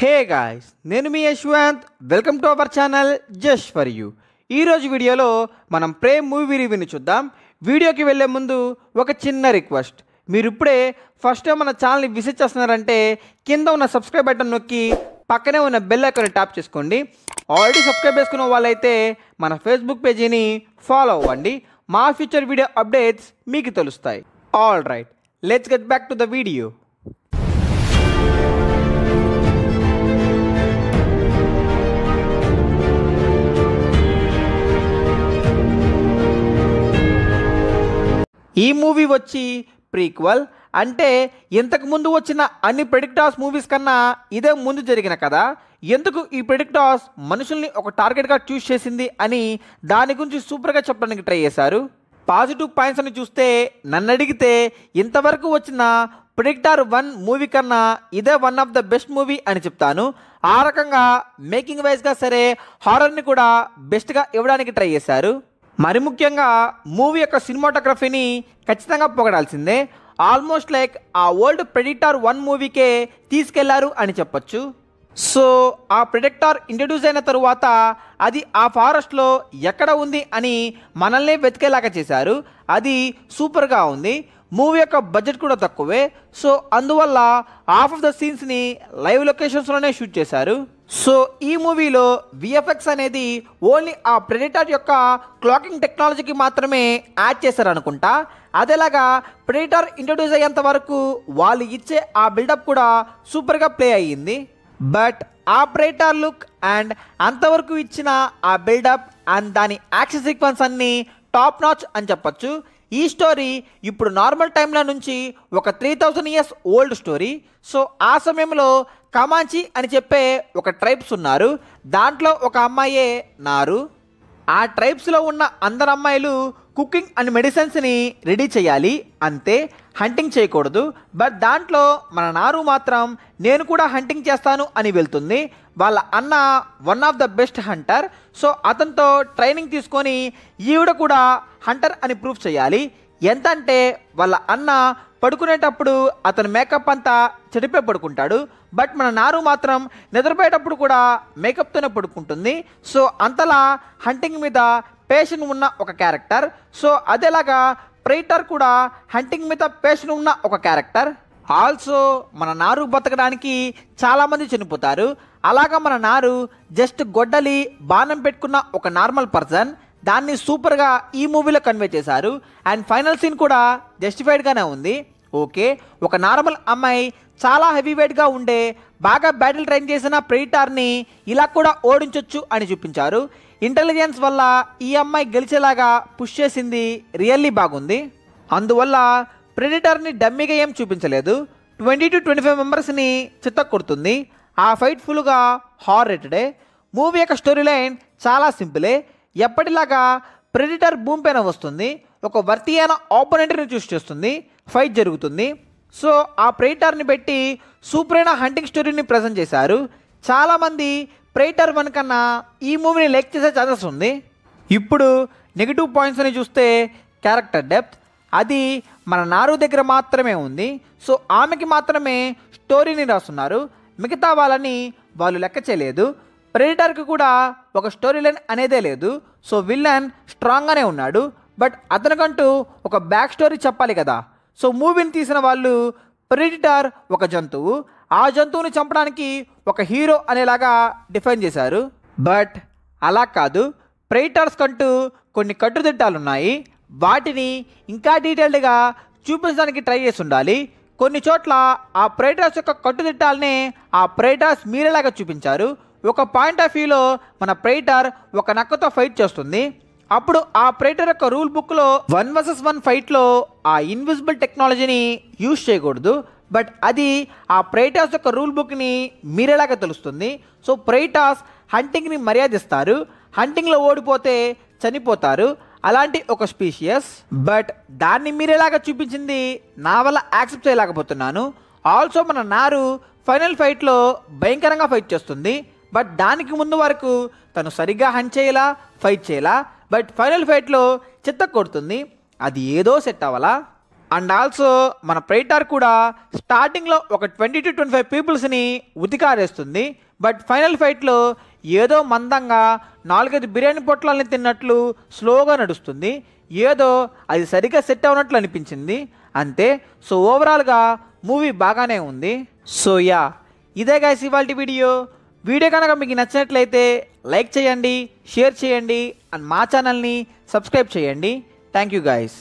హే guys నేను మీ Yashwanth. Welcome to our channel just for you. ఈరోజు వీడియోలో మనం ప్రేమ్ మూవీ రివ్యూని చూద్దాం. వీడియోకి వెళ్ళే ముందు ఒక చిన్న రిక్వెస్ట్. మీరు ఇప్పుడే ఫస్ట్ మన ఛానల్ని విజిట్ చేస్తున్నారంటే కింద ఉన్న సబ్స్క్రైబ్ బటన్ నొక్కి పక్కనే ఉన్న బెల్ ఐకాన్ని ట్యాప్ చేసుకోండి. ఆల్రెడీ సబ్స్క్రైబ్ చేసుకున్న వాళ్ళైతే మన ఫేస్బుక్ పేజీని ఫాలో అవ్వండి. మా ఫ్యూచర్ వీడియో అప్డేట్స్ మీకు తెలుస్తాయి. All right let's get back to the video. ఈ మూవీ వచ్చి ప్రీక్వల్. అంటే ఇంతకు ముందు వచ్చిన అన్ని ప్రెడిక్టాస్ మూవీస్ కన్నా ఇదే ముందు జరిగిన కదా. ఎందుకు ఈ ప్రెడిక్టాస్ మనుషుల్ని ఒక టార్గెట్గా చూస్ చేసింది అని దాని గురించి సూపర్గా చెప్పడానికి ట్రై చేశారు. పాజిటివ్ పాయింట్స్ అని చూస్తే నన్ను అడిగితే ఇంతవరకు వచ్చిన ప్రిడిక్టార్ వన్ మూవీ కన్నా ఇదే one of the best movie అని చెప్తాను. ఆ రకంగా మేకింగ్ వైజ్గా సరే హారర్ని కూడా బెస్ట్గా ఇవ్వడానికి ట్రై చేశారు. మరి ముఖ్యంగా మూవీ యొక్క సినిమాటోగ్రఫీని ఖచ్చితంగా పొగడాల్సిందే. ఆల్మోస్ట్ లైక్ ఆ ఓల్డ్ ప్రెడిక్టార్ వన్ మూవీకే తీసుకెళ్ళారు అని చెప్పొచ్చు. సో ఆ ప్రిడక్టార్ ఇంట్రడ్యూస్ అయిన తరువాత అది ఆ ఫారెస్ట్లో ఎక్కడ ఉంది అని మనల్నే వెతికేలాగా చేశారు. అది సూపర్గా ఉంది. మూవీ యొక్క బడ్జెట్ కూడా తక్కువే. సో అందువల్ల హాఫ్ ఆఫ్ ద సీన్స్ని లైవ్ లొకేషన్స్లోనే షూట్ చేశారు. సో ఈ మూవీలో విఎఫ్ఎక్స్ అనేది ఓన్లీ ఆ ప్రెడిటర్ యొక్క క్లాకింగ్ టెక్నాలజీకి మాత్రమే యాడ్ చేశారనుకుంటా. అదేలాగా ప్రెడిటర్ ఇంట్రడ్యూస్ అయ్యేంత వరకు వాళ్ళు ఇచ్చే ఆ బిల్డప్ కూడా సూపర్గా ప్లే అయ్యింది. బట్ ఆ ప్రెడిటర్ లుక్ అండ్ అంతవరకు ఇచ్చిన ఆ బిల్డప్ అండ్ దాని యాక్షన్ సీక్వెన్స్ అన్ని టాప్ నాచ్ అని చెప్పొచ్చు. ఈ స్టోరీ ఇప్పుడు నార్మల్ టైంలో నుంచి ఒక three thousand years old story so ఆ సమయంలో కమాంచి అని చెప్పే ఒక ట్రైబ్స్ ఉన్నారు. దాంట్లో ఒక అమ్మాయే నారు. ఆ ట్రైబ్స్లో ఉన్న అందరు అమ్మాయిలు కుకింగ్ అండ్ మెడిసిన్స్ని రెడీ చేయాలి. అంతే హంటింగ్ చేయకూడదు. బట్ దాంట్లో మన నారు మాత్రం నేను కూడా హంటింగ్ చేస్తాను అని వెళ్తుంది. వాళ్ళ అన్న one of the best hunter. So అతనితో ట్రైనింగ్ తీసుకొని ఈవిడ కూడా హంటర్ అని ప్రూఫ్ చేయాలి. ఎంత అంటే వాళ్ళ అన్న పడుకునేటప్పుడు అతని మేకప్ అంతా చెడిపే పడుకుంటాడు. బట్ మన నారు మాత్రం నిద్రపోయేటప్పుడు కూడా మేకప్తోనే పడుకుంటుంది. సో అంతలా హంటింగ్ మీద పేషన్ ఉన్న ఒక క్యారెక్టర్ సో అదేలాగా ప్రైటర్ కూడా హంటింగ్ మీద పేషన్ ఉన్న ఒక క్యారెక్టర్ ఆల్సో మన నారు బతకడానికి చాలామంది చనిపోతారు. అలాగా మన నారు జస్ట్ గొడ్డలి బాణం పెట్టుకున్న ఒక నార్మల్ పర్సన్ దాన్ని సూపర్గా ఈ మూవీలో కన్వే చేశారు. అండ్ ఫైనల్ సీన్ కూడా జస్టిఫైడ్గానే ఉంది. ఓకే ఒక నార్మల్ అమ్మాయి చాలా హెవీ వెయిట్గా ఉండే బాగా బ్యాటిల్ ట్రైన్ చేసిన ప్రెడిటార్ని ఇలా కూడా ఓడించొచ్చు అని చూపించారు. ఇంటెలిజెన్స్ వల్ల ఈ అమ్మాయి గెలిచేలాగా పుష్ చేసింది రియల్లీ బాగుంది. అందువల్ల ప్రెడిటర్ని డమ్మీగా ఏం చూపించలేదు. ట్వంటీ టు ట్వంటీ ఫైవ్ మెంబర్స్ని చిత్తక్కుడుతుంది ఆ ఫైట్ ఫుల్గా హార్ రేటెడే మూవీ యొక్క స్టోరీ లైన్ చాలా సింపులే ఎప్పటిలాగా ప్రెడిటర్ భూమి పైన వస్తుంది. ఒక వర్తి అయిన ఆపోనెంట్ని చూస్ చేస్తుంది. ఫైట్ జరుగుతుంది. సో ఆ ప్రెడిటర్ని పెట్టి సూపరైన హంటింగ్ స్టోరీని ప్రజెంట్ చేశారు. చాలామంది ప్రైటర్ వన్ కన్నా ఈ మూవీని లైక్ చేసే ఛాన్సెస్ ఉంది. ఇప్పుడు నెగిటివ్ పాయింట్స్ అని చూస్తే క్యారెక్టర్ డెప్త్ అది మన నారు దగ్గర మాత్రమే ఉంది. సో ఆమెకి మాత్రమే స్టోరీని రాస్తున్నారు. మిగతా వాళ్ళని వాళ్ళు లెక్క చేయలేదు. ప్రెడిటర్కి కూడా ఒక స్టోరీ లైన్ అనేదే లేదు. సో విల్లన్ స్ట్రాంగ్గానే ఉన్నాడు. బట్ అతనికంటూ ఒక బ్యాక్ స్టోరీ చెప్పాలి కదా. సో మూవీని తీసిన వాళ్ళు ప్రెడిటార్ ఒక జంతువు. ఆ జంతువుని చంపడానికి ఒక హీరో అనేలాగా డిఫైన్ చేశారు. బట్ అలా కాదు. ప్రెడిటార్స్ కంటూ కొన్ని కట్టుదిట్టాలు ఉన్నాయి వాటిని ఇంకా డీటెయిల్డ్గా చూపించడానికి ట్రై చేసి ఉండాలి. కొన్ని చోట్ల ఆ ప్రైటర్స్ యొక్క కట్టుదిట్టాలనే ఆ ప్రైటర్స్ మీరేలాగా చూపించారు. ఒక పాయింట్ ఆఫ్ వ్యూలో మన ప్రైటర్ ఒక నక్కతో ఫైట్ చేస్తుంది. అప్పుడు ఆ ప్రైటర్ యొక్క రూల్ బుక్లో వన్ వర్సెస్ వన్ ఫైట్లో ఆ ఇన్విజిబుల్ టెక్నాలజీని యూజ్ చేయకూడదు. బట్ అది ఆ ప్రైటాస్ యొక్క రూల్ బుక్ని మీరేలాగా తెలుస్తుంది. సో ప్రైటాస్ హంటింగ్ని మర్యాదిస్తారు. హంటింగ్లో ఓడిపోతే చనిపోతారు. అలాంటి ఒక స్పీషియస్ బట్ దాన్ని మీరేలాగా చూపించింది నా వల్ల యాక్సెప్ట్ చేయలేకపోతున్నాను. ఆల్సో మన నారు ఫైనల్ ఫైట్లో భయంకరంగా ఫైట్ చేస్తుంది. బట్ దానికి ముందు వరకు తను సరిగ్గా హంట్ చేయలా ఫైట్ చేయాలా. బట్ ఫైనల్ ఫైట్లో చిత్త కొడుతుంది. అది ఏదో సెట్ అవ్వాలా? అండ్ ఆల్సో మన ప్రైటార్ కూడా స్టార్టింగ్లో ఒక ట్వంటీ టు ట్వంటీ ఫైవ్ పీపుల్స్ని ఉతికారేస్తుంది. బట్ ఫైనల్ ఫైట్లో ఏదో మందంగా నాలుగైదు బిర్యానీ పొట్లాలని తిన్నట్లు స్లోగా నడుస్తుంది. ఏదో అది సరిగ్గా సెట్ అవునట్లు అనిపించింది. అంతే సో ఓవరాల్గా మూవీ బాగానే ఉంది. సో యా ఇదే గాయస్ ఇవాళ వీడియో. వీడియో కనుక మీకు నచ్చినట్లయితే లైక్ చేయండి షేర్ చేయండి. అండ్ మా ఛానల్ని సబ్స్క్రైబ్ చేయండి. Thank you guys